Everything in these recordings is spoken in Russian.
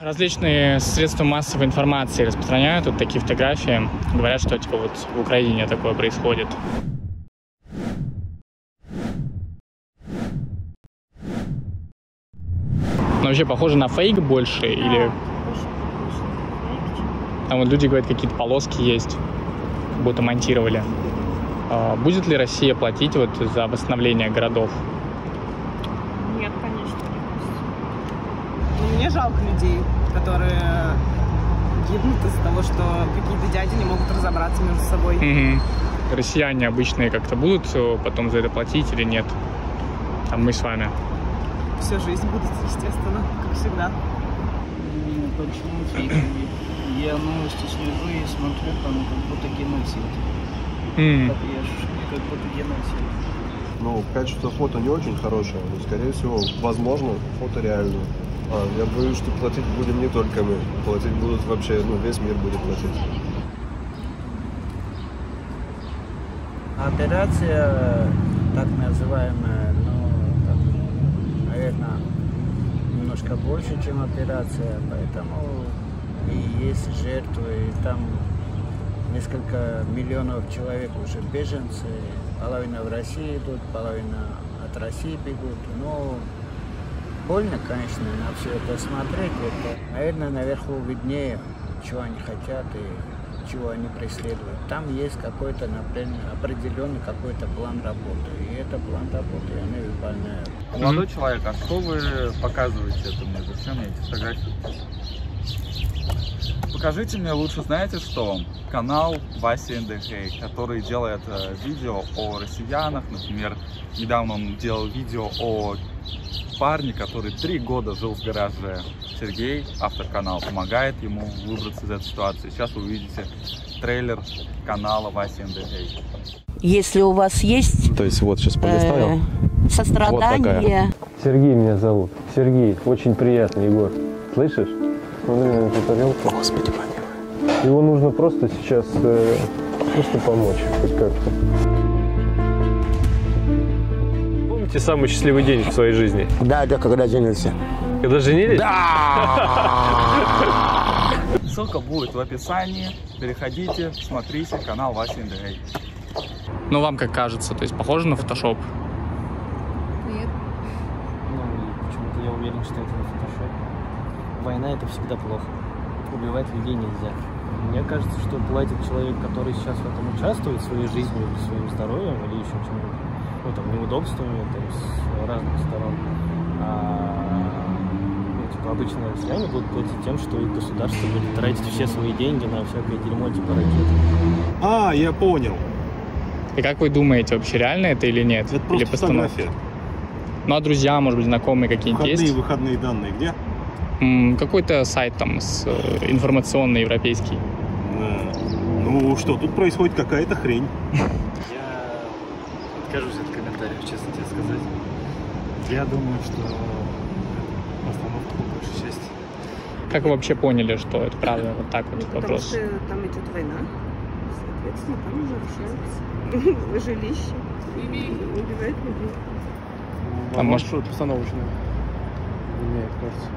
Различные средства массовой информации распространяют вот такие фотографии. Говорят, что типа вот в Украине такое происходит. Но вообще похоже на фейк больше или там вот люди говорят, какие-то полоски есть, будто монтировали. А, Будет ли Россия платить вот за восстановление городов? Нет, конечно, не пусть. Ну, мне жалко людей, которые гибнут из-за того, что какие-то дяди не могут разобраться между собой. Мгм. Россияне обычные как-то будут потом за это платить или нет? Там мы с вами. Всю жизнь будут, естественно, как всегда. Фейковые? Я новости слежу и смотрю, там как будто геноцид. М. Такие ощущения, как будто геноцид. Ну, качество фото не очень хорошее, но, скорее всего, возможно, фото реально. А, я боюсь, что платить будем не только мы. Платить будут вообще, ну, весь мир будет платить. Операция, так называемая, ну, так, наверное, немножко больше, чем операция, поэтому и есть жертвы, и там несколько миллионов человек уже беженцы, половина в России идут, половина от России бегут, но больно, конечно, на все это смотреть, это, наверное, наверху виднее, чего они хотят и чего они преследуют. Там есть какой-то определенный какой-то план работы, и это план работы, и они выполняют. Молодой человек, а что вы показываете это мне? Зачем мне эти фотографии? Покажите мне лучше, знаете что? Канал Вася НДХ, который делает э, видео о россиянах, например, недавно он делал видео о парне, который три года жил в гараже. Сергей, автор канала, помогает ему выбраться из этой ситуации. Сейчас вы увидите трейлер канала Вася НДХ. Если у вас есть То есть вот сейчас э, сострадание, Сергей меня зовут. Сергей, очень приятно, Егор. Слышишь? Смотри на эту тарелку. Господи, помилуй. Его нужно просто сейчас э, просто помочь хоть как-то. Помните самый счастливый день в своей жизни? Да, да, когда женился. Когда женились? Ссылка будет в описании. Переходите, смотрите канал Вася НДХ. Ну, вам как кажется, то есть похоже на фотошоп? Нет. Ну, почему-то я уверен, что это не фотошоп. Война это всегда плохо. Убивать людей нельзя. Мне кажется, что платит человек, который сейчас в этом участвует, своей жизнью, или своим здоровьем, или еще чем-нибудь. Ну, там, неудобствами, там, с разных сторон. А, ну, типа, обычно россияне будут платить тем, что их государство будет тратить все свои деньги на всякое дерьмо, типа ракет. А, я понял. И как вы думаете, вообще реально это или нет? Это или просто постановка? фотография. Ну, а друзья, может быть, знакомые какие-нибудь есть? выходные данные где? Какой-то сайт там с, э, информационный, европейский. Э, Ну что, тут происходит какая-то хрень. Я откажусь от комментариев, честно тебе сказать. Я думаю, что постановка по большей части. Как вы вообще поняли, что это правда? Вот так вот Потому вопрос. что там идет война. Соответственно, там уже решаются жилища и убивают людей. Там, может- что-то постановочное. Мне кажется.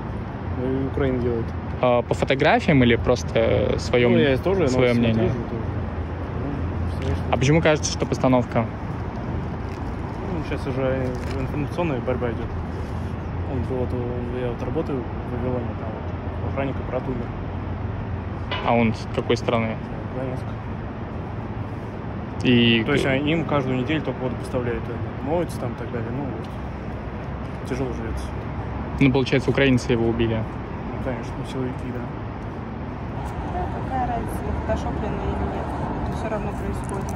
Украина делает. А, По фотографиям или просто свое, ну, я тоже свое мнение? смотрю, тоже. Ну, А почему кажется, что постановка? Ну, сейчас уже информационная борьба идет. Он вот, я вот работаю в Вавилоне, там вот, охранник брат умер. А он с какой страны? Донецк. И То есть они им каждую неделю только вот поставляют, моются там и так далее. Ну, вот. Тяжело живется. Ну, получается, украинцы его убили. Ну, конечно, силовики, да. Какая разница, фотошоплено или нет? Это все равно происходит.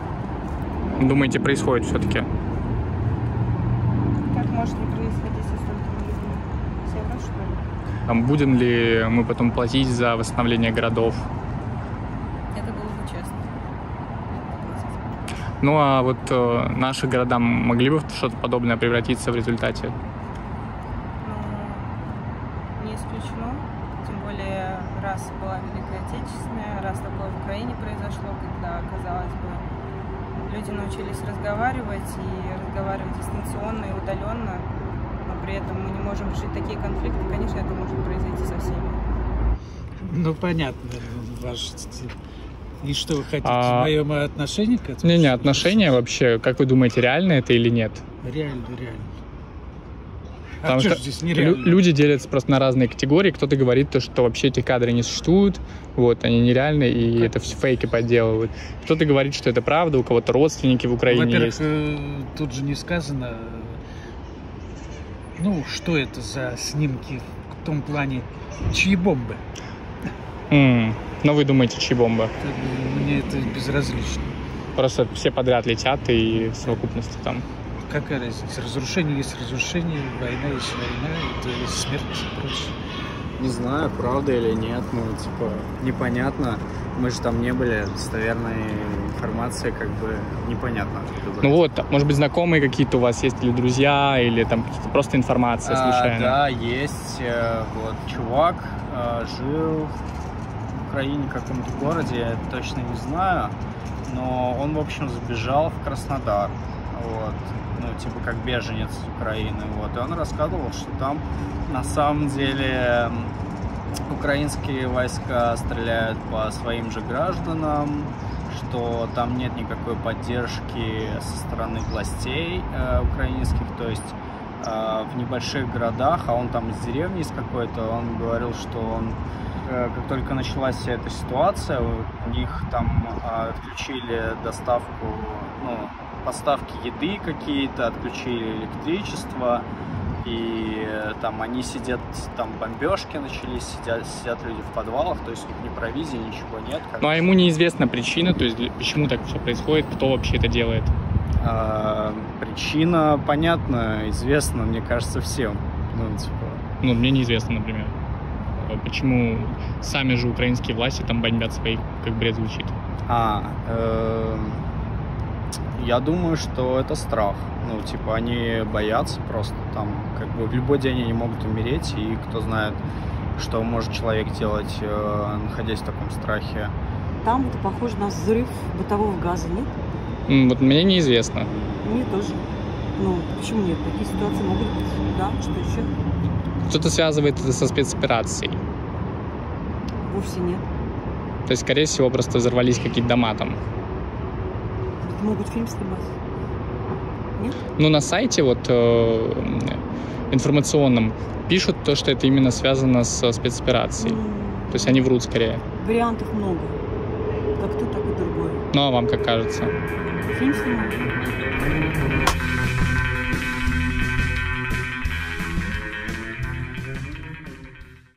Думаете, происходит все-таки? Как может не происходить столькими людьми? Все врут, что ли? А будем ли мы потом платить за восстановление городов? Это было бы честно. Ну а вот э, наши города могли бы что-то подобное превратиться в результате? Ну, не исключено. Тем более, раз была Великая Отечественная, раз такое в Украине произошло, когда, казалось бы, люди научились разговаривать и разговаривать дистанционно и удаленно, но при этом мы не можем решить такие конфликты, конечно, это может произойти со всеми. Ну, понятно, ваш стиль. И что вы хотите, А- мое отношение к этому? Не-не, отношения вообще, как вы думаете, реально это или нет? Реально, реально. А Потому что что ж здесь лю- нереально? люди делятся просто на разные категории. Кто-то говорит, то, что вообще эти кадры не существуют, вот, они нереальные, и это все фейки подделывают. Кто-то говорит, что это правда, у кого-то родственники в Украине Во-первых, есть. э, тут же не сказано, ну, что это за снимки в том плане, чьи бомбы. М, Но вы думаете, чьи бомба? Это- Мне это безразлично. Просто все подряд летят, и в совокупности там. Какая разница? Разрушение есть разрушение, война есть война, это есть смерть и прочее. Не знаю, правда или нет, ну, типа, непонятно. Мы же там не были, достоверной информации как бы непонятно. Ну вот, может быть, знакомые какие-то у вас есть, или друзья, или там какие-то просто информация А, случайно. да, есть. э, Вот чувак э, жил в Украине, в каком-то городе, я точно не знаю. Но он, в общем, сбежал в Краснодар. Вот. Ну, типа как беженец Украины. Вот. И он рассказывал, что там на самом деле украинские войска стреляют по своим же гражданам, что там нет никакой поддержки со стороны властей э, украинских, то есть э, в небольших городах, а он там из деревни из какой-то, он говорил, что он э, как только началась вся эта ситуация, у них там э, отключили доставку, ну, поставки еды какие-то, отключили электричество, и э, там они сидят, там бомбежки начались, сидят, сидят люди в подвалах, то есть у них ни провизии, ничего нет. как Ну а ему неизвестна причина, то есть почему так все происходит, кто вообще это делает. А, причина понятна, известна, мне кажется, всем. Ну, типа, Ну, мне неизвестно, например. э, Почему сами же украинские власти там бомбят своих, как бред звучит. а, эм, я думаю, что это страх. Ну, типа, они боятся просто там, как бы в любой день они могут умереть, и кто знает, что может человек делать, э, находясь в таком страхе. Там это похоже на взрыв бытового газа, нет? Вот мне неизвестно. Мне тоже. Ну, почему нет? Такие ситуации могут быть. Да, что еще? Кто-то связывает это со спецоперацией. Вовсе нет. То есть, скорее всего, просто взорвались какие-то дома там. Могут фильм снимать. Нет? Ну, на сайте вот э, информационном пишут то, что это именно связано со спецоперацией. То есть они врут скорее. Вариантов много. Как то, так и другое. Ну, а вам как кажется? Фильм снимать.